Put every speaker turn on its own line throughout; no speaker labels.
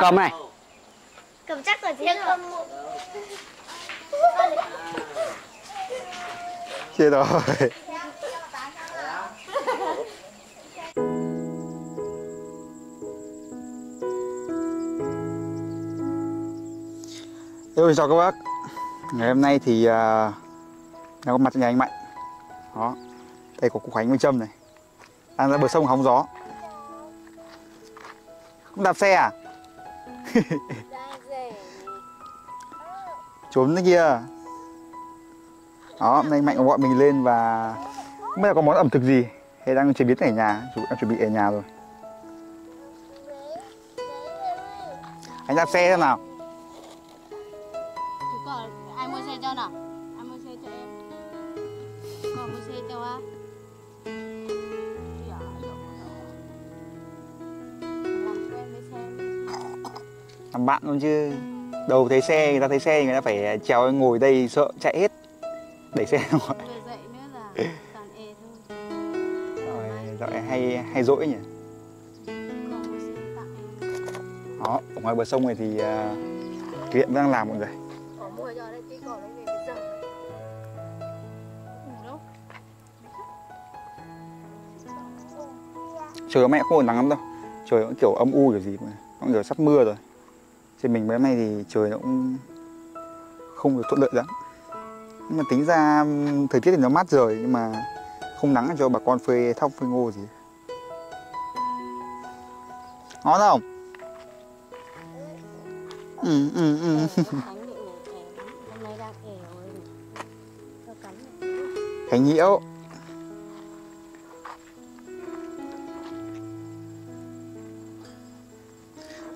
cầm này.
Cầm chắc rồi. chứ cầm
chết rồi. Ôi chào các bác. Ngày hôm nay thì uh, đang có mặt nhà anh Mạnh. Đó Đây có cục Khánh với Trâm này. Đang ra bờ sông hóng gió. Không đạp xe à? Trốn thế kia. Đó, hôm nay Mạnh có gọi mình lên và Không biết là có món ẩm thực gì. Hay đang chế biến ở nhà chú đang chuẩn bị ở nhà rồi. Anh ra xe xem nào. Bạn luôn chứ. Đầu thấy xe người ta thấy xe người ta phải trèo ngồi đây sợ chạy hết. Đẩy xe ra ngoài rồi dạo hay hay dỗi nhỉ? Đó ở ngoài bờ sông này thì uh, viện đang làm mọi người. Trời nay không còn nắng lắm đâu. Trời cũng kiểu âm u kiểu gì mà nó kiểu sắp mưa rồi trên mình mấy nay thì trời nó cũng không được thuận lợi lắm. Nhưng mà tính ra thời tiết thì nó mát rồi nhưng mà không nắng cho bà con phơi thóc phơi ngô gì. Ngon không? Ừ, ừ, ừ.
Khánh định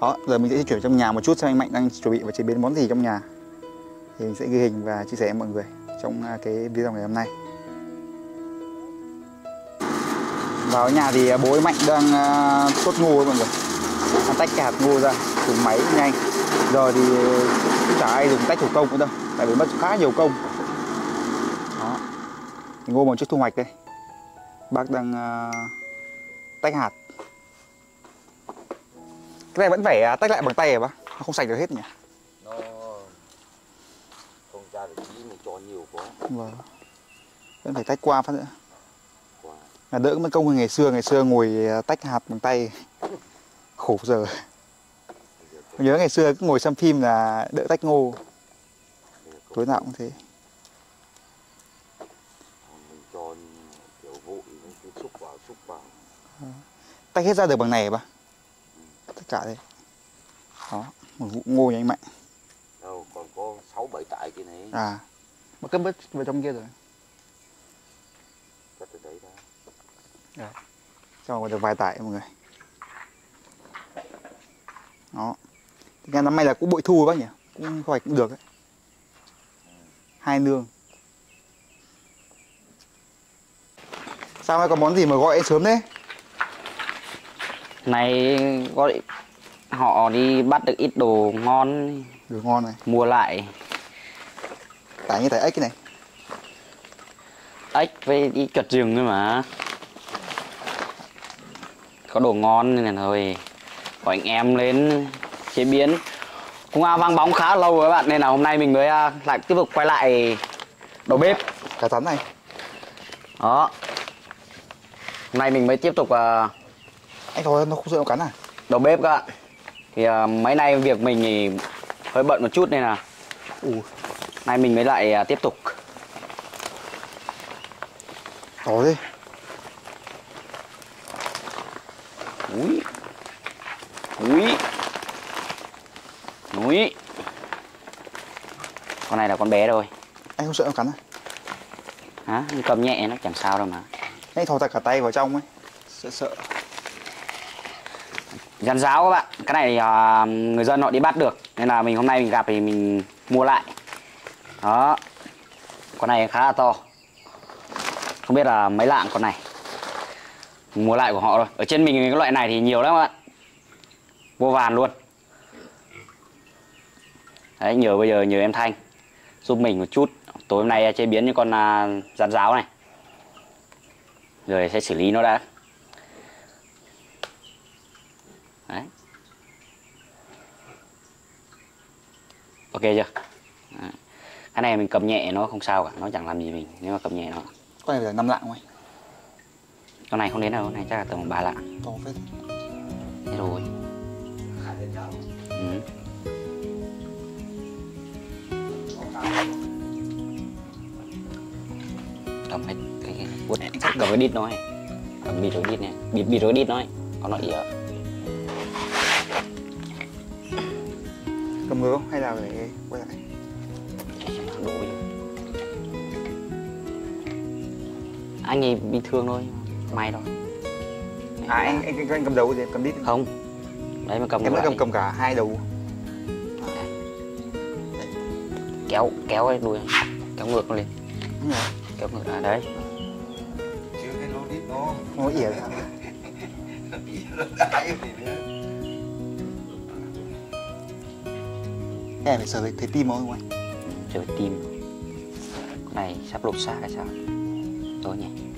Đó, giờ mình sẽ di chuyển trong nhà một chút xem anh Mạnh đang chuẩn bị và chế biến món gì trong nhà. Thì mình sẽ ghi hình và chia sẻ với mọi người trong à, cái video ngày hôm nay. Vào nhà thì à, bố Mạnh đang à, ngu ngô mọi người. Đang tách cái hạt ngô ra, dùng máy nhanh. Giờ thì cũng chả ai dùng tách thủ công nữa đâu Tại vì mất khá nhiều công. Đó. Thì ngô một chiếc thu hoạch đây. Bác đang uh, tách hạt cái này vẫn phải à, tách lại bằng tay à bác? Nó không sạch được hết nhỉ?
Nó không ra được ý mình cho nhiều quá.
Vâng. Vẫn phải tách qua phát nữa là đỡ mất công ngày xưa ngày xưa ngồi à, tách hạt bằng tay. Khổ giờ Mình nhớ ngày xưa cứ ngồi xem phim là đỡ tách ngô. Tối nào cũng thế.
Mình cho kiểu vội nó cứ xúc vào xúc vào.
Tách hết ra được bằng này bác? tất cả đây. Đó một vụ ngô nhanh mạnh.
Đâu còn có sáu bảy tại kia này.
À mà cất bớt vào trong kia rồi.
Cất từ đấy ra
cho vào được vài tải mọi người. Đó. Thì nghe năm nay là cũng bội thu bác nhỉ? Cũng thu hoạch cũng được đấy hai nương. Sao mai có món gì mà gọi anh sớm thế?
Này gọi họ đi bắt được ít đồ ngon.
Đồ ngon này.
Mua lại.
Tải như tải ếch này.
Ếch với đi chuột rừng thôi mà. Có đồ ngon nên là thôi. Gọi anh em lên chế biến. Cũng à, vắng bóng khá lâu rồi các bạn nên là hôm nay mình mới à, lại tiếp tục quay lại đầu bếp.
Cá rắn này.
Đó. Hôm nay mình mới tiếp tục à,
anh thôi nó không sợ nó cắn à?
đầu bếp các bạn thì à, mấy nay việc mình thì hơi bận một chút nên là
ù
nay mình mới lại à, tiếp tục.
To thế.
Úi Úi Úi Con này là con bé rồi.
Anh không sợ nó cắn à?
Hả? Mình cầm nhẹ nó chẳng sao đâu mà.
Anh thò tay cả tay vào trong ấy. Sợ sợ
Rắn ráo các bạn. Cái này thì, người dân họ đi bắt được. Nên là mình hôm nay mình gặp thì mình mua lại. Đó. Con này khá là to. Không biết là mấy lạng con này. Mình mua lại của họ rồi Ở trên mình cái loại này thì nhiều lắm các bạn. Vô vàn luôn. Đấy nhờ bây giờ nhờ em Thanh Giúp mình một chút. Tối hôm nay chế biến những con uh, rắn ráo này. Rồi sẽ xử lý nó đã. Ok chưa cái này mình cầm nhẹ nó không sao cả nó chẳng làm gì mình nếu mà cầm nhẹ nó
con này là năm lạng không anh
con này không đến đâu con này chắc là tầm ba lạng
to phết
thế rồi ừ. cầm cái cái cái bút này cầm cái đít nó này cầm bịt cái đít này bịt bịt cái đít nó này có nó ỉa
cầm ngứa không? Hay là để quay lại?
Đổ đi anh ấy bị thương thôi may thôi
à anh anh, anh, anh cầm đầu gì cầm đít.
Không đấy mà cầm
em cầm cầm cả hai đầu.
Kéo kéo cái đuôi kéo ngược nó lên.
Đúng rồi.
kéo ngược à đấy.
Chứ cái lô đít nó.
Nó ỉa ra
đãi gì
em phải sờ thấy, thấy tim không anh?
Sờ tim. Con này sắp lột xác hay sao? Tối nhỉ?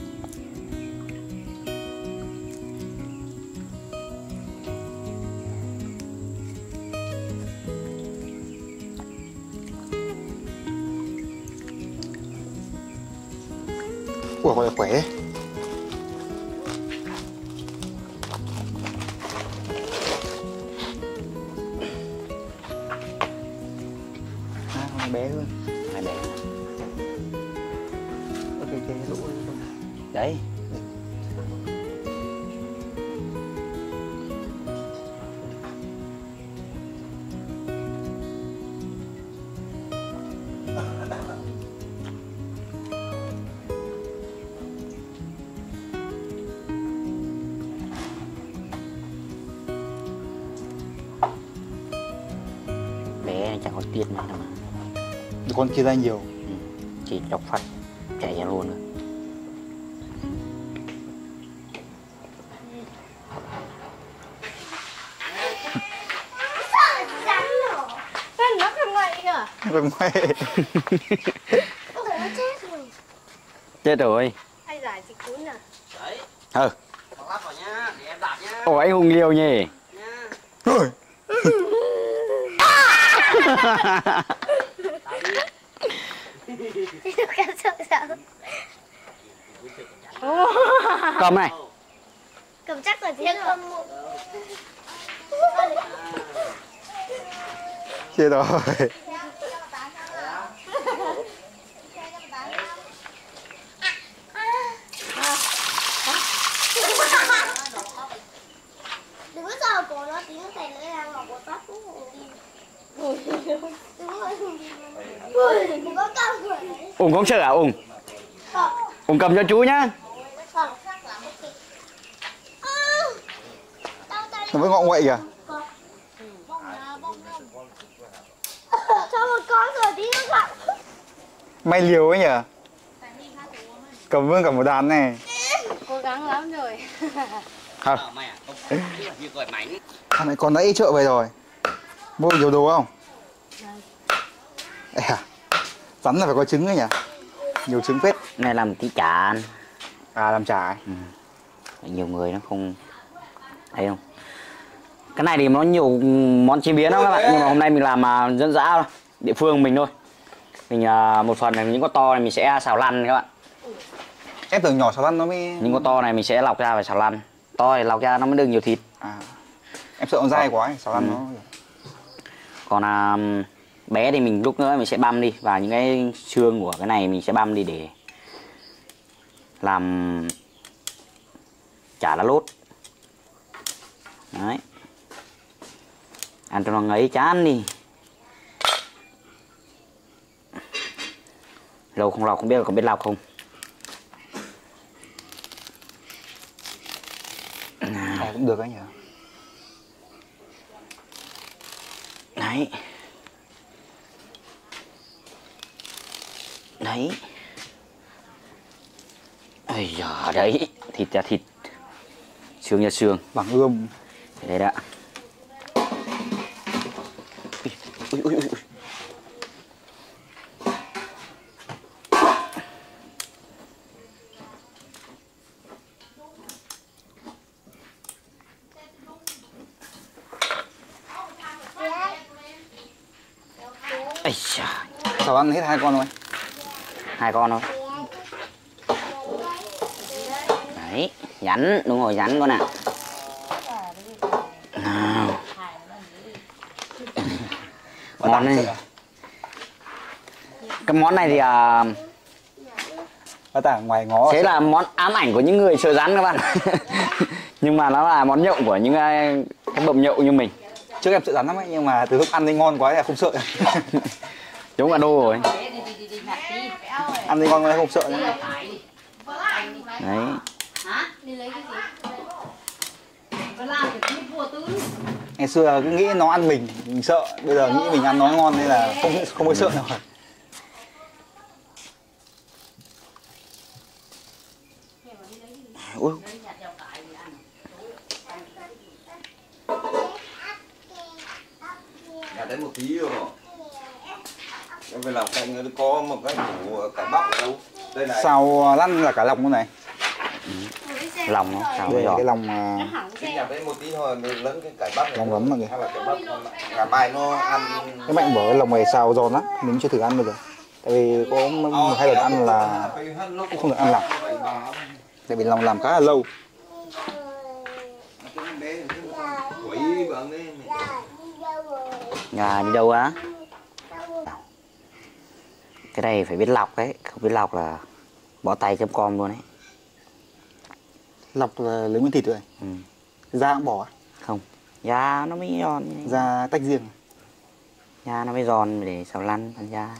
Đâu mà.
Con kia ra nhiều.
Ừ. chỉ chọc phát chạy ra luôn rồi
thể nó chết rồi.
chết rồi
Hay giải chị cún à?
ờ. Ồ anh hùng liều nhỉ
Ôi,
Được cả sợ sợ.
Cầm này.
Cầm chắc là chết rồi.
Chết rồi
Đừng có sờ cổ nó tí nó thành lưỡi ra ngọc của tóc cũng Đúng rồi.
Ủng không sợ à ủng
Còn,
ủng cầm cho chú nhá.
Nó vẫn ngọ nguậy kìa.
Sao một con rồi tí nó gặp.
May liều ấy nhỉ? Cầm vương cả một đàn này.
Cố gắng lắm rồi.
không
Thằng này còn đã đi chợ về rồi. Mua nhiều đồ không? Ê à Rắn là phải có trứng ấy nhỉ? Nhiều trứng phết.
Này làm tí chả
À làm chả ấy.
nhiều người nó không thấy không cái này thì nó nhiều món chế biến lắm các bạn. Nhưng mà hôm nay mình làm mà dân dã thôi. Địa phương mình thôi. Mình à, một phần là những con to này mình sẽ xào lăn các bạn.
Em tưởng nhỏ xào lăn nó mới
những con to này mình sẽ lọc ra và xào lăn. To thì lọc ra nó mới được nhiều thịt.
À. Em sợ nó dai quá ấy. Xào lăn nó
còn à, bé thì mình lúc nữa mình sẽ băm đi và những cái xương của cái này mình sẽ băm đi để làm chả lá lốt. Đấy. Ăn cho nó ngấy chán đi. Lâu không lọc không biết là có biết lọc không.
À, cũng được ấy nhỉ
đấy đấy. Ây giờ đấy thịt ra thịt. Xương ra xương.
Bằng ươm.
Đấy đã. Ui, ui, ui, ui. Ây chà,
Sao ăn hết hai con rồi
hai con thôi. Đấy nhắn đúng rồi nhắn con ạ. Nào. Món này. cái món này thì à,
Bác tả ngoài ngó
thế là món ám ảnh của những người sợ rắn các bạn. Nhưng mà nó là món nhậu của những à, cái bầm nhậu như mình.
Trước em sợ rắn lắm ấy Nhưng mà từ lúc ăn thấy ngon quá thì không sợ.
Giống cả đô rồi
Ăn đi ngon con không sợ nữa
đấy
Hả? Lấy cái gì? Vua.
Ngày xưa cứ nghĩ nó ăn mình Mình sợ Bây giờ nghĩ mình ăn nó ngon nên là không không có sợ nữa
Ui,
Nhà đấy một tí rồi Em phải làm canh nó có một cái củ cải bắp ở đâu? Đây này.
Sao lăn là cả lòng con này.
Lòng nó xào
Đây cái lòng à,
Cái nhà đấy một tí thôi lẫn cái cải bắp này
Lòng lắm mọi người
Hay là cải bắp Gà mai nó ăn
Cái mạnh bảo cái lòng này xào giòn lắm Mình chưa thử ăn bao giờ. Tại vì có một hai lần ăn là không được ăn lòng Tại vì lòng làm khá là lâu.
Nhà đi đâu á cái này phải biết lọc đấy không biết lọc là bỏ tay chấm com luôn đấy
Lọc là lấy nguyên thịt rồi?
Ừ.
Da cũng bỏ à?
không da nó mới giòn.
Da tách riêng
da nó mới giòn để xào lăn phần da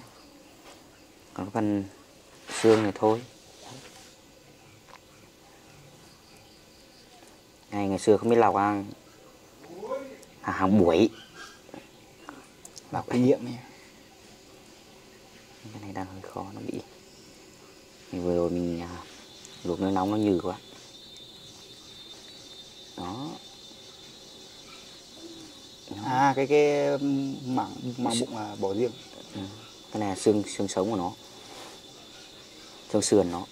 còn phần xương thì thôi. Ngày ngày xưa không biết lọc ăn. À, hàng buổi.
Lọc kinh nghiệm này
cái này đang hơi khó nó bị mình vừa rồi mình à, luộc nước nóng nó nhừ quá. Đó.
À cái cái mảng mảng bụng là bỏ riêng
Ừ. cái này là xương xương sống của nó. Xương sườn nó.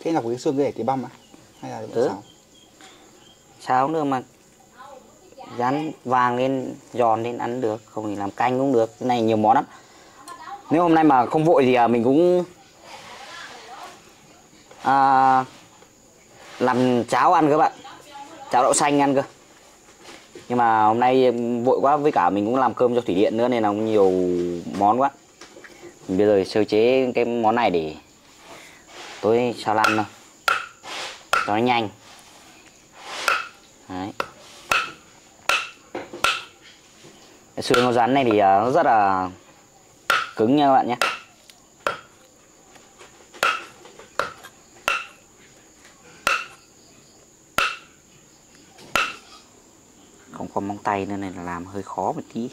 Thế lọc cái xương cái để tí băm á? Hay là
Ừ.
sao?
Sao được mà rán vàng lên giòn lên ăn được. Không thì làm canh cũng được. Cái này nhiều món lắm. Nếu hôm nay mà không vội thì à, mình cũng à, làm cháo ăn các bạn. Cháo đậu xanh ăn cơ. Nhưng mà hôm nay vội quá với cả mình cũng làm cơm cho thủy điện nữa nên là cũng nhiều món quá. Mình bây giờ sơ chế cái món này để tối sao lăn thôi. Cho nó nhanh. Đấy. Cái xương con rắn này thì à, nó rất là cứng nha các bạn nhé. Không có móng tay nên này là làm hơi khó một tí.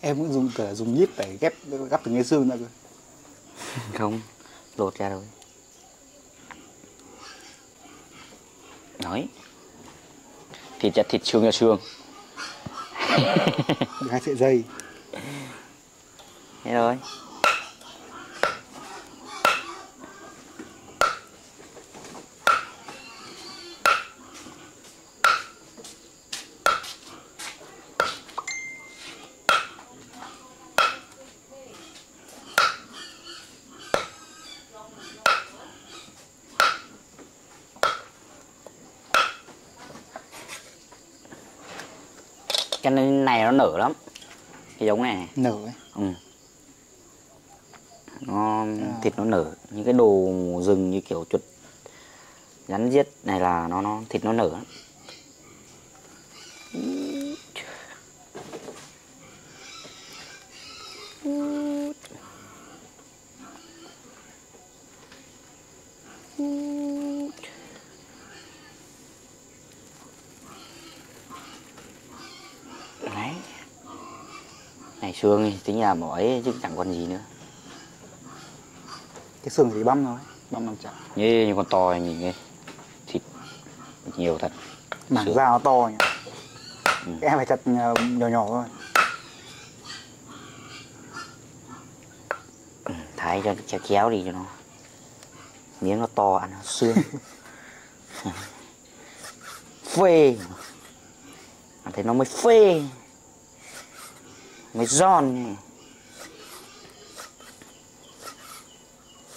Em cũng dùng cả dùng nhíp để ghép gắp từng cái xương ra cơ.
Không lột ra rồi đấy. Thịt chặt thịt xương cho xương
hai sợi dây.
Thế rồi cái này nó nở lắm cái giống này, này.
nở ấy
Ừ. Nó thịt nó nở những cái đồ rừng như kiểu chuột rắn giết này là nó nó thịt nó nở lắm. Đấy. Này là chứ chẳng còn gì nữa.
Cái xương thì băm thôi Băm làm chả
Như, như con to này nhìn cái thịt nhiều thật.
Mảng da nó to nhỉ?
Ừ.
Em phải chặt ờ, nhỏ nhỏ thôi.
Ừ, thái cho cho kéo đi cho nó. Miếng nó to ăn nó xương. Phê. Thế nó mới phê. Mới giòn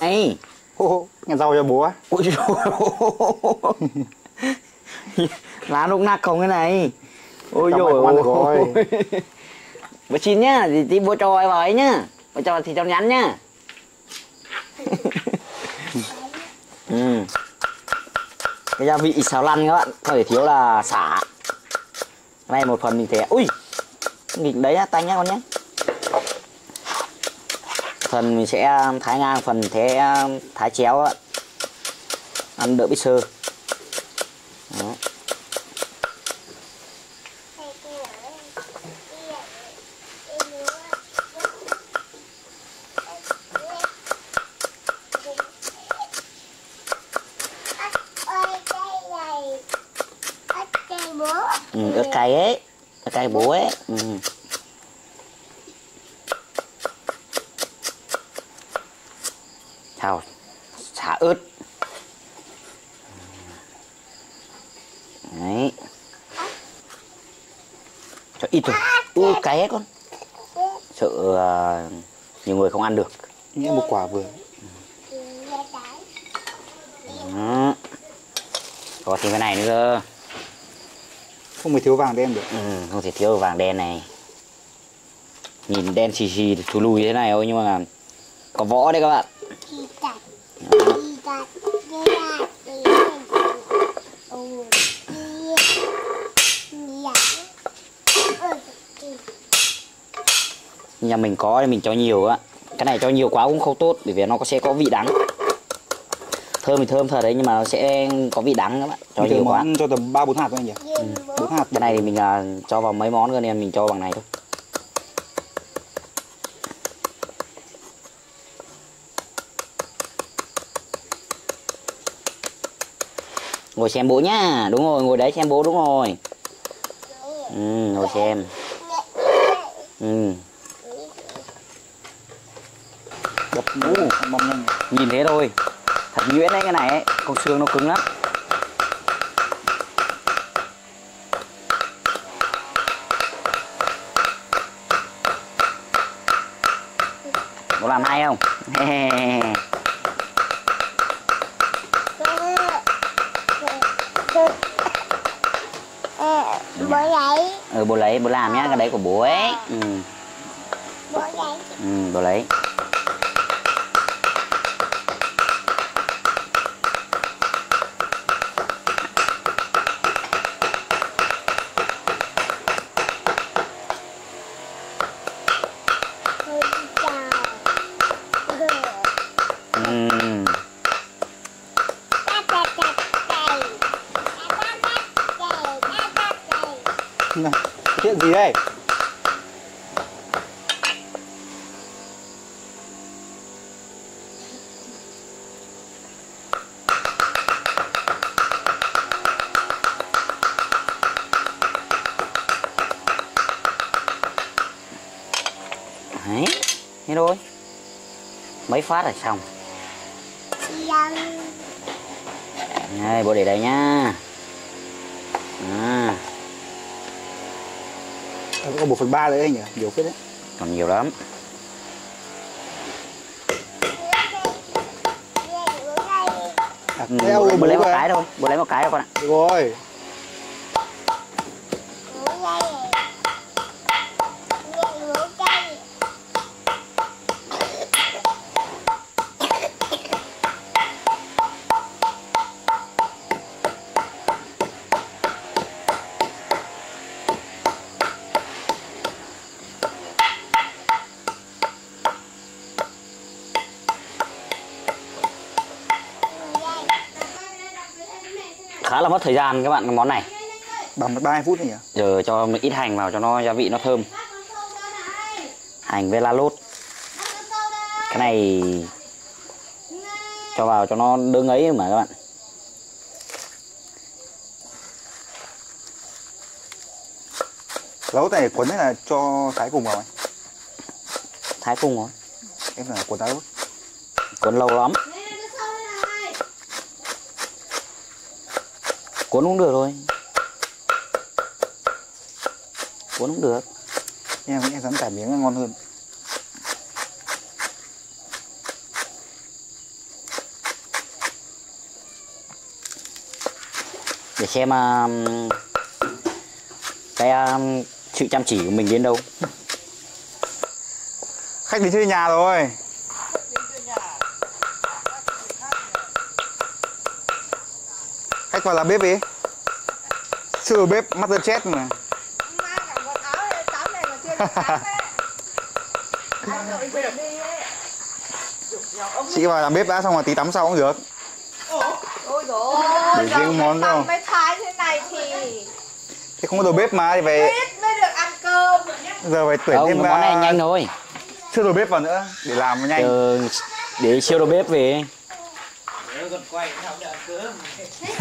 ấy
hô nghe rau cho bố á
ôi dồi lá lúc nắc không cái này. Ôi
rồi.
ôi. bữa chín nhá thì tí bố cho vào ấy nhá. Bố cho thì cho nhắn nhá. Ừ. cái gia vị xào lăn các bạn không thể thiếu là xả. Này một phần mình thể ui nghịch đấy tay nhá con nhé phần mình sẽ um, thái ngang phần thế um, thái chéo á ăn đỡ bị sơ Đó. ừ, ớt cay ấy ớt cay bố ấy ừ. Chào xả ớt. Đấy. Cho ít thôi. Ui ấy con. Sợ ờ, nhiều người không ăn được.
Nghĩa một quả vừa.
Đó. có thêm cái này nữa. Cơ
không phải thiếu vàng đen được.
Ừ, không thể thiếu vàng đen này. Nhìn đen xì xì thù lùi thế này thôi nhưng mà có võ đấy các bạn nhà mình có thì mình cho nhiều á. Cái này cho nhiều quá cũng không tốt bởi vì nó có sẽ có vị đắng. Thơm thì thơm thật đấy nhưng mà nó sẽ có vị đắng các bạn cho
thường
nhiều quá.
cho tầm ba bốn hạt thôi anh nhỉ? Bốn hạt.
Cái này thì mình à, cho vào mấy món cơ nên mình cho bằng này thôi. Ngồi xem bố nhá. Đúng rồi ngồi đấy xem bố đúng rồi. Ừ, ngồi xem. Ừ.
đập mũ mong nhanh
nhìn thế thôi. Thật nhuyễn đấy cái này ấy con xương nó cứng lắm. Có làm hay không?
Bố lấy.
Ừ bố lấy bố làm nhá cái đấy của bố ấy. Ừ,
bố lấy.
Ừ bố lấy
đây.
Đấy thế thôi. Mấy phát là xong. Đây bố để đây nhá à,
Có một phần ba nữa anh nhỉ? Nhiều phết đấy.
Còn nhiều lắm.
À,
ừ, bố, lấy một cái thôi bố lấy một cái thôi con ạ.
Được rồi
thời gian các bạn cái món này.
Bằng ba phút này nhỉ?
Giờ cho một ít hành vào cho nó gia vị nó thơm. Hành với la lốt. Cái này cho vào cho nó đỡ ngấy mà các bạn.
Gấu này cuốn đấy là cho thái cùng vào anh
thái cùng rồi.
Em là cuốn thái luôn
cuốn lâu lắm cuốn cũng được thôi. Cuốn cũng được.
Em vẫn rắn cải miếng là ngon hơn.
Để xem um, cái um, sự chăm chỉ của mình đến đâu.
Khách đi chơi nhà rồi vào làm bếp đi sư bếp master chef mà
ấy. Ấy.
chị vào làm bếp đã xong rồi tí tắm sau cũng được
Ôi dồi
Để riêng món đâu.
mấy thái thế này thì
không có đồ bếp mà thì phải
biết mới được ăn cơm.
giờ phải tuyển
không
thêm
món này
à,
nhanh thôi
chưa đồ bếp vào nữa để làm nhanh
để siêu đầu bếp về
Nếu còn quay không được ăn cơm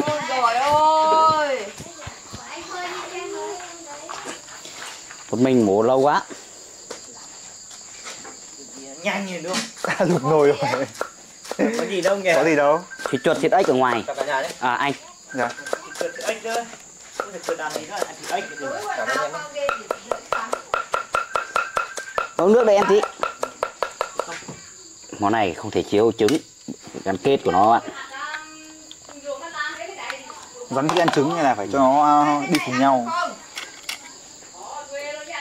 Ôi dồi ôi.
một mình mổ lâu quá.
Nhanh như luôn.
Lục nồi rồi.
Có gì đâu nhỉ
có gì đâu.
Thì chuột thịt ếch ở ngoài. À anh.
Dạ.
Thịt ếch nữa.
Uống nước đây em tí. Món này không thể chiếu trứng gắn kết của nó bạn
rắn thích ăn trứng nên là phải cho nó à, đi cùng nhau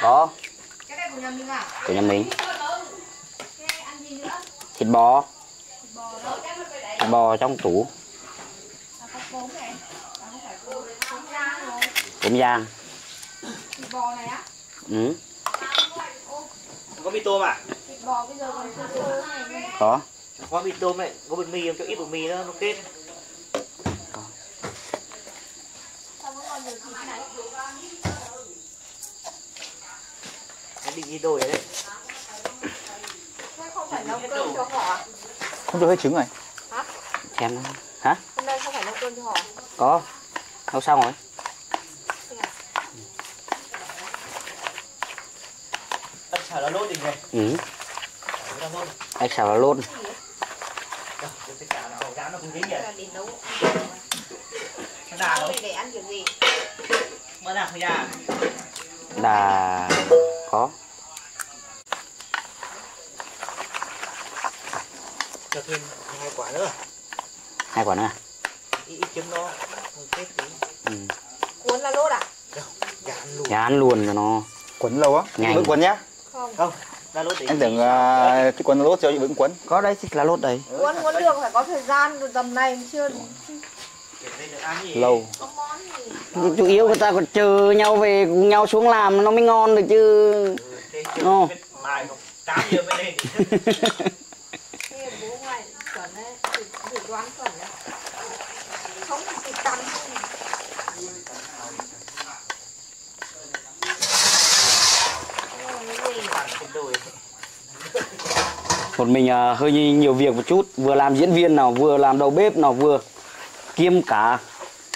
có
Cái này của nhà mình à?
của nhà mình thịt bò thịt bò trong tủ cốm giang
Thịt bò này á?
ừ,
Có mì tôm à?
Thịt bò bây giờ còn chưa chưa này.
có
Có mì tôm này, có bột mì không? Cho ít bột mì nữa, nó kết? Nó định đi đổi đấy.
Không phải nấu cơm cho họ à?
không cho hết trứng này
xem nó- hả?
Hôm nay không phải nấu cơm cho họ.
có. Nấu xong rồi.
Ếch xào lá lốt đi này
ừ. Ếch xào lá lốt
Đâu, tất cả nó gáo nó cũng dính vậy
Là để nấu.
Nó đà đâu?
Để ăn kiểu gì?
Mỡ nào không ra?
là có
Cho thêm hai quả nữa
hai quả nữa à?
Ít, chấm nó Hơi kết tí
ừ.
Cuốn là lốt à?
Đâu, ăn luôn
Dán luôn cho nó
quấn lâu á
Nhanh.
quấn nhá
Không.
Không,
anh tưởng uh, cái quấn lốt cho vẫn quấn.
Có đấy thì lá lốt đây
Cuốn cuốn được phải có thời gian tầm này chưa
lâu.
Có món gì.
chủ yếu người ta còn chờ nhau về cùng nhau xuống làm nó mới ngon được chứ.
Ừ, thế chưa
Ồ.
biết mai không 8 giờ mới lên
Thế bố ngoài chuẩn đấy, thử, thử đoán chuẩn đấy. Không thì thịt tằm không. Ôi, cái gì?
Ăn cái đồi
một mình à, hơi nhi- nhiều việc một chút vừa làm diễn viên nào vừa làm đầu bếp nào vừa kiêm cả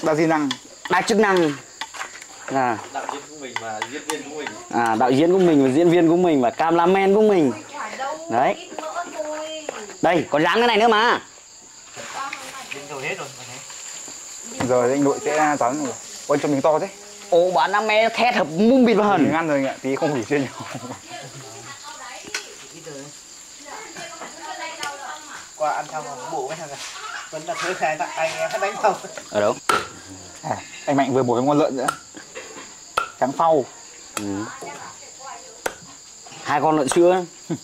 đa di năng.
Đa chức năng. À,
đạo diễn của mình mà diễn viên của mình.
À, đạo diễn của mình và diễn viên của mình và cameraman của mình.
Phải đâu,
Đấy. đây còn dán cái này nữa mà.
Giờ anh nội sẽ rắn rồi. Ôi cho mình to thế.
Ồ bạn năm mẹ thét hợp mung bịt vào
mình
hẳn
ăn rồi ạ tí không đủ chia nhau
ít rồi qua ăn xong rồi bổ mấy thằng này. Vẫn là thứ khai tặng anh hết đánh không
ở đâu
à, anh mạnh vừa bổ cái con lợn nữa. Trắng phau.
Ừ. hai con lợn sữa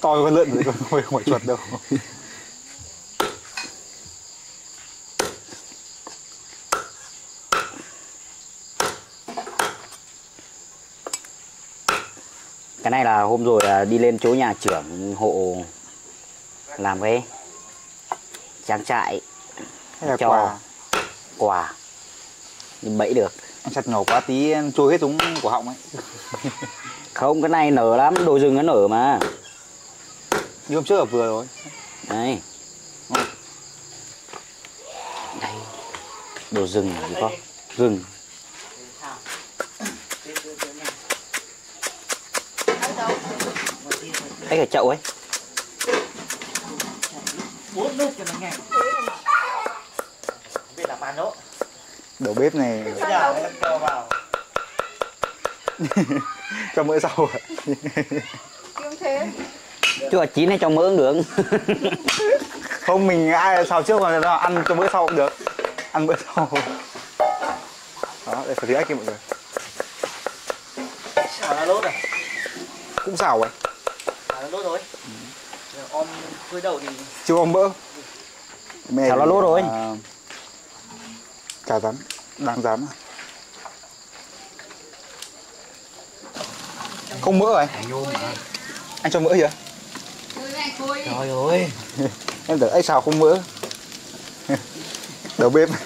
to con lợn rồi còn không phải chuột đâu.
Cái này là hôm rồi à, đi lên chỗ nhà trưởng hộ làm cái trang trại
hay là
cho
quả
quà. Nhưng bẫy được.
Anh chặt nhỏ quá tí trôi hết xuống cổ họng ấy.
Không cái này nở lắm đồ rừng nó nở mà.
Như hôm trước ở vừa rồi.
Đấy đây đồ rừng thì có gừng ấy cái chậu ấy
bốn nước cho nó nghe. Biết làm ăn đó
đầu bếp này
bây giờ nó cho vào.
Cho bữa sau à?
Kiêng thế.
Chứ là chín hay cho mỡ cũng được
không mình ai xào trước còn là ăn cho bữa sau cũng được. Ăn bữa sau đó đây phải thứ ếch kia mọi người.
Xào là lốt rồi
cũng xào vậy
xào là lốt rồi. Om chui đầu thì
chưa om bữa Mẹ
Xào lá lốt rồi.
à, chả rán đang rán à? không mỡ rồi anh? Cho mỡ chưa?
Trời ơi.
Em tưởng ấy xào không mỡ đầu bếp.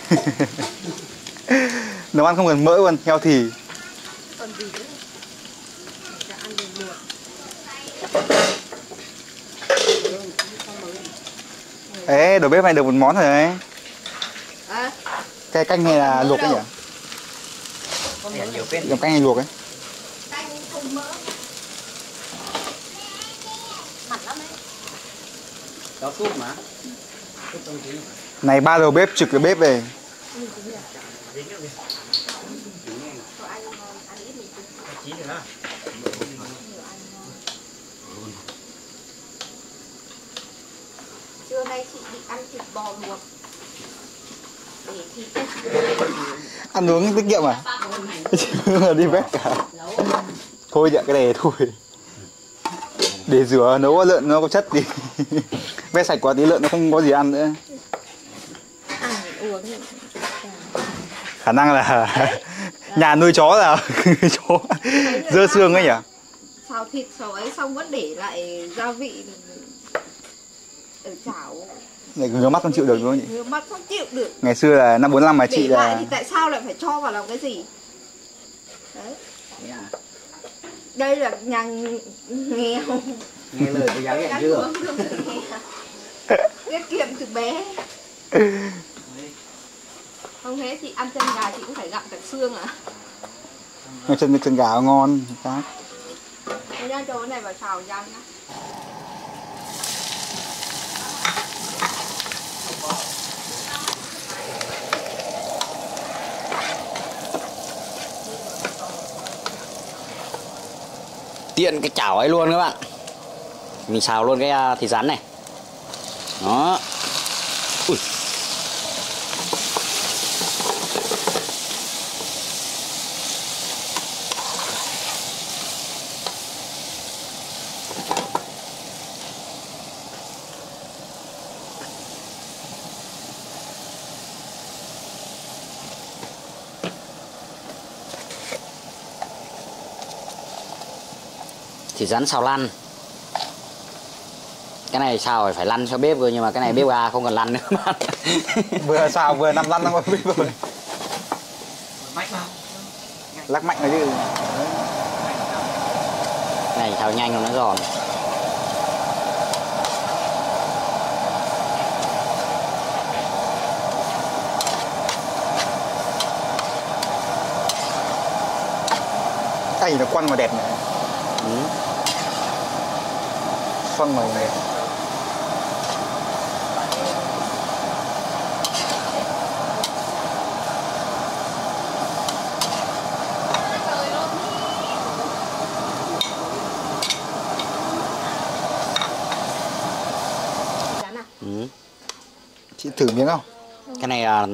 Nấu ăn không cần mỡ luôn heo thì
Còn gì nữa Đã ăn được luộc
Ê, đầu bếp này được một món rồi đấy.
À
cái canh này là luộc cái nhỉ? làm canh này luộc ấy.
Canh không mỡ. Mặn lắm đấy.
Đó súp mà.
Này ba đầu bếp trực cái bếp về.
Rồi. Đó
nhiều ăn ngon Trưa nay chị định ăn thịt bò luộc. Để thịt
ăn uống tiết kiệm à? Đi bếp cả. Thôi dạ cái này thôi. Để rửa nấu lợn nó có chất gì ve sạch quá tí lợn nó không có gì ăn nữa.
Ăn uống.
Khả năng là nhà nuôi chó là chó dơ xương ấy nhỉ?
xào thịt xào ấy xong vẫn để lại gia vị ở chảo
này ngứa mắt không chịu được đúng không nhỉ?
Ngứa mắt không chịu được.
Ngày xưa là năm 45 mà
để
chị
lại
là
thì tại sao lại phải cho vào làm cái gì? Đấy.
À?
đây là nhà nghèo.
Nghe lời của giáo hiện chưa?
tiết kiệm từ bé. Không thế chị ăn chân gà chị cũng phải gặm cả xương à.
Chân chân gà ngon khác.
Thế nha cho cái này vào xào rang nhá
tiện cái chảo ấy luôn các bạn. Mình xào luôn cái à, thịt rắn này. Đó. Thịt rắn xào lăn. Cái này xào phải lăn cho bếp cơ nhưng mà cái này bếp ga không cần lăn nữa. Bạn
vừa xào vừa nằm lăn nó bếp rồi. Lắc mạnh rồi chứ.
Này xào nhanh rồi nó giòn.
Tay nó quăng mà đẹp này.
Ừ.
xoăn mà đẹp
rán à
Ừ.
chị thử miếng không?
Cái này là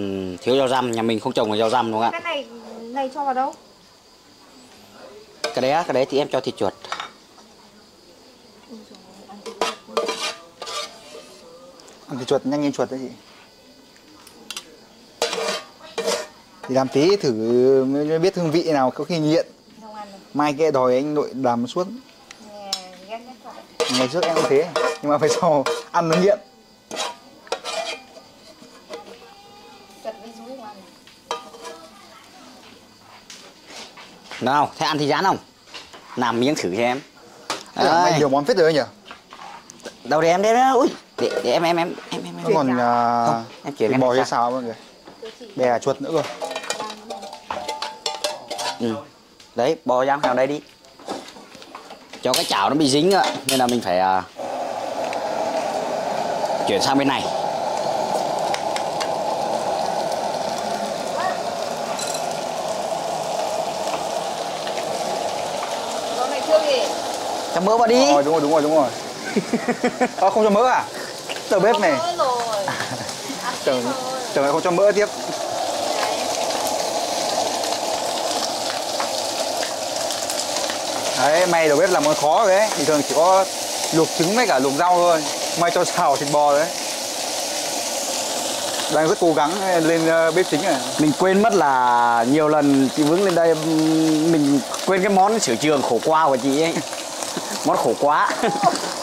thiếu rau răm nhà mình không trồng rau răm đúng không ạ?
Cái này này cho vào đâu?
Cái đấy á, cái đấy thì em cho thịt chuột
thịt chuột nhanh như chuột đấy chị. Thì làm tí thử mới biết hương vị nào có khi nghiện.
Không ăn được.
Mai kia đòi anh nội làm suốt. Ngày trước em cũng thế nhưng mà phải sau ăn nó nghiện.
Nào thế ăn thịt rán không? Làm miếng thử cho em.
Thế là mày
Đấy.
nhiều món phết rồi nhỉ?
Đâu để em đấy đó ui để, để em em em,
nó còn à,
Không, em chuyển
thịt
cái
bò
sang.
xào mọi người bè chuột nữa cơ
ừ. đấy bò rang vào đây đi cho cái chảo nó bị dính ạ nên là mình phải à, chuyển sang bên này cho mỡ vào đi
Rồi đúng rồi đúng rồi đúng rồi. Ờ không cho mỡ à? Tờ bếp này. Tưởng tưởng lại không cho mỡ tiếp. Đấy, may đầu bếp làm món khó đấy. Bình thường chỉ có luộc trứng với cả luộc rau thôi. May cho xào thịt bò đấy. Đang rất cố gắng lên ờ, bếp chính này.
mình quên mất là nhiều lần chị vướng lên đây mình quên cái món sửa trường khổ qua của chị ấy món khổ quá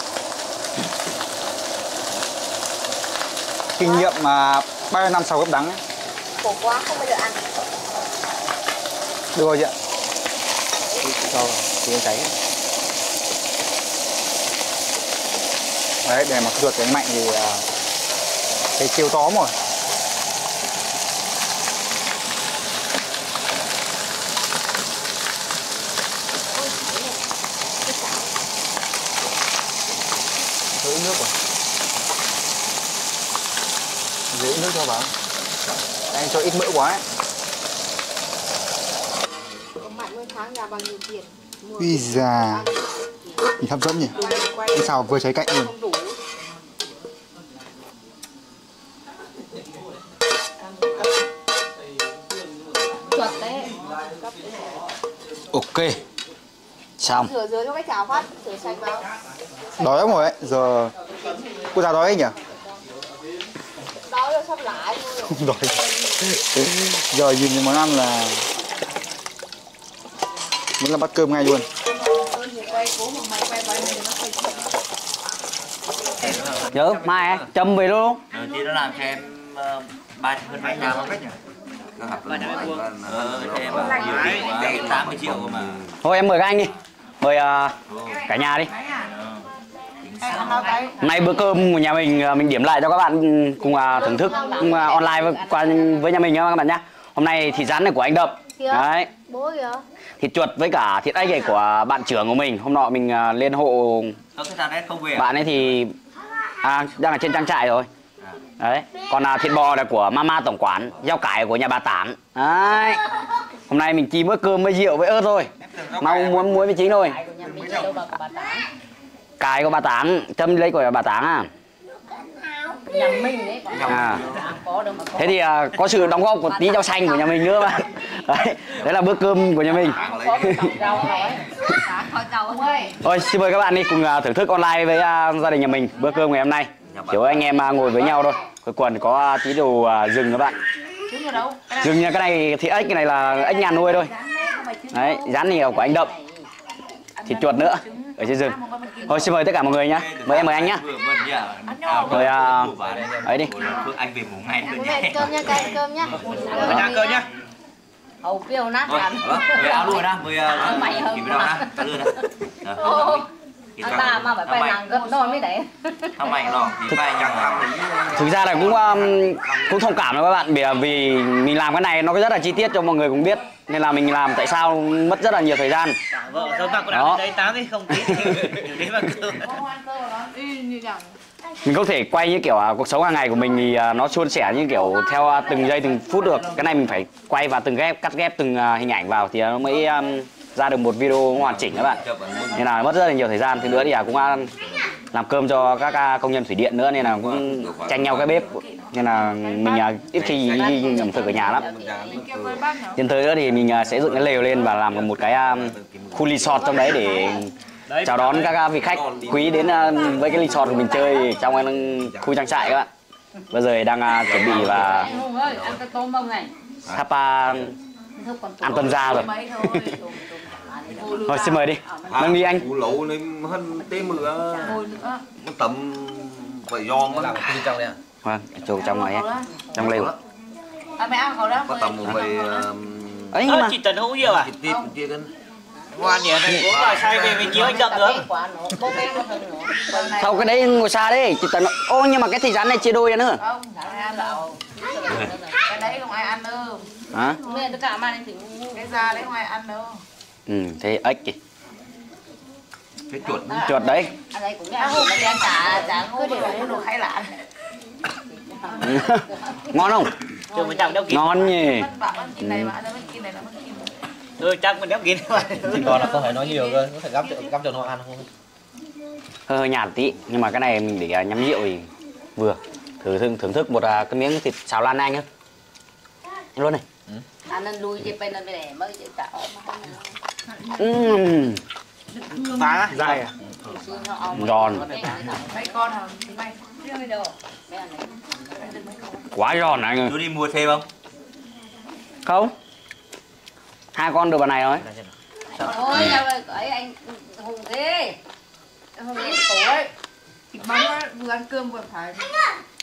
Kinh nghiệm mà nhiêu năm sau gấp đắng ấy.
Khổ quá không bao giờ ăn
Được rồi chị ạ. Cho tí cháy. Đấy, để mà ruột cái mạnh thì à, cái chiều tóm rồi. Giữ nước rồi. Giữ nước cho bà. Anh cho ít mỡ quá ấy. Ui già Nhìn hấp dẫn nhỉ? Cái xào vừa cháy cạnh luôn.
Ok xong.
Rửa rửa cho cái chảo phát Rửa sạch vào.
Đói lắm rồi ấy Giờ Cô già đói ấy nhỉ
Đó là sắp lại thôi
Không đói Giờ nhìn cái món ăn là Muốn là bắt cơm ngay luôn
nhớ mai châm về luôn
Ờ, chị đã làm cho em ờ, ba hơn ba trăm vuông.
nó-
Ờ,
nó-
cho em
nó-
bao nhiêu tiền quá? Em 80 triệu cơ mà.
thôi em mời các anh đi mời à, cả nhà đi nay bữa cơm của nhà mình à, mình điểm lại cho các bạn cùng à, thưởng thức cùng, à, online với, qua với nhà mình nhá các bạn nhá. Hôm nay thịt rán này của anh đậm. Đấy.
Bố kìa.
Thịt chuột với cả thịt ếch này của bạn trưởng của mình. Hôm nọ mình lên hộ bạn ấy thì à, đang ở trên trang trại rồi. Đấy. Còn à, thịt bò là của mama tổng quán rau cải của nhà bà tán đấy. Hôm nay mình chỉ mỗi cơm với rượu với ớt thôi. Mong muốn muối với chính thôi cải của bà tán châm lấy của bà tán à
Nhằm mình đấy
à thế thì à, có sự đóng góp của tí rau xanh của nhà mình nữa mà đấy đấy là bữa cơm của nhà mình Thôi xin mời các bạn đi cùng à, thưởng thức online với à, gia đình nhà mình bữa cơm ngày hôm nay. Kiểu anh em à, ngồi với nhau thôi. Cuối quần có tí đồ rừng các bạn. Rừng nha, cái này thì ếch cái này là ếch nhà nuôi thôi. Đấy, rán nhiều của anh Đậm. Thịt chuột nữa ở trên rừng. Thôi xin mời tất cả mọi người nhá. Mời em mời anh nhá.
Nhá.
Mời à, ấy đi.
Anh về ngủ ngay luôn
Bố
nhá.
cơm nha cay cơm nhá
nhá.
Hầu piêu nát
Thôi,
làm
đó, mời áo luôn đó, mời ờ,
Áo mày hơn
kịp đâu đó, luôn đó.
Ta mà phải
áo
phải
mày-
làm gấp đôi mới đấy
áo mày nó thì phải nhặt thăm thì
Thực ra là cũng um, cũng thông cảm với các bạn vì vì mình làm cái này nó rất là chi tiết cho mọi người cũng biết nên là mình làm tại sao mất rất là nhiều thời gian.
vợ
Đó.
áo đấy tám ấy không tí đấy mà cơ.
Mình không thể quay như kiểu à, cuộc sống hàng ngày của mình thì à, nó suôn sẻ như kiểu theo à, từng giây từng phút được. Cái này mình phải quay và từng ghép cắt ghép từng à, hình ảnh vào thì nó mới um, ra được một video hoàn chỉnh các bạn. Nên là mất rất là nhiều thời gian. Thứ nữa thì à, cũng à, làm cơm cho các công nhân thủy điện nữa nên là cũng tranh nhau cái bếp. Nên là mình à, ít khi đi ẩm thực ở nhà lắm. Nhân tới nữa thì mình à, sẽ dựng cái lều lên và làm một cái à, khu resort trong đấy để chào đón các vị khách quý đến với cái resort của mình chơi trong cái khu trang trại các bạn. Bây giờ đang chuẩn bị và
còn
ăn tuần ra rồi
thôi
xin mời đi. Mang đi anh.
Lẩu lên hơn tê mửa nó tầm phải giòn nó
vâng chỗ trong này ấy, trong lều.
À, mẹ ăn khẩu đó.
Có tầm phải
ấy nhưng mà
chị Tần không yêu à?
thịt chia cân
ngoan nhỉ thằng uống vào say về mình chiếu anh đậm
Quả nữa, này
sao cái đấy ngồi xa đấy? Chỉ tận ô nhưng mà cái thịt rán này chia đôi ra nữa.
Không, ăn đâu
Cái đấy không ai ăn đâu.
Hả?
Mẹ tất cả mang thì
Cái da đấy không ai ăn đâu
ừ thế ếch kì
cái chuột
chuột đấy.
Ăn đây cũng ăn cái ăn chả chả
để đấy đồ khai lạ.
Ngon không?
Chẳng
ngon nhỉ.
Mất bảo ăn cái này mà ăn cái này là mất kim
Ừ, chắc mình đéo kín
Chỉ còn là không phải nói nhiều cơ, có thể gắp cho, gắp cho nó ăn không?
hơi hơi nhạt tí nhưng mà cái này mình để à, nhắm rượu thì vừa. Thử thưởng, thưởng thức một à, cái miếng thịt xào lan anh nhá. Ăn luôn này.
Anh nên lui đi bên này để mới chịu tạo
Ừm,
Phá á
dai à
giòn. Quá giòn anh ơi
Chú đi mua thêm không?
không. Hai con được vào này rồi
ôi sao rồi cởi anh hùng thế
hôm nay khổ ấy thịt băm á, vừa ăn cơm vừa phải.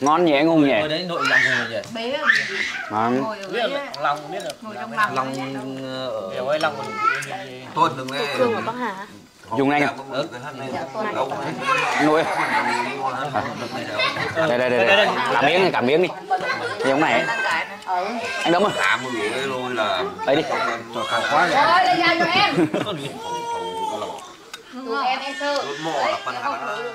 Ngon nhỉ anh hùng nhỉ?
Ở đấy nội lòng hùng nhỉ?
bé á,
Mà
ngồi ở
Biết
đấy
lòng biết rồi.
Ngồi trong lòng
Lòng
ấy,
ở
ơi, lòng
Tốt đừng nghe.
cương của bác Hà.
Dùng anh.
Dạ,
nuôi
ngon hơn.
đây đây đây, đây. cả miếng này cả miếng đi. Giống này
ừ
anh đấm rồi
Cả một cái lôi là
đấy đi.
cho khăn quá.
ôi đây ra cho em. Tụi em em
mỏ
đấy
là
không
hạt.
được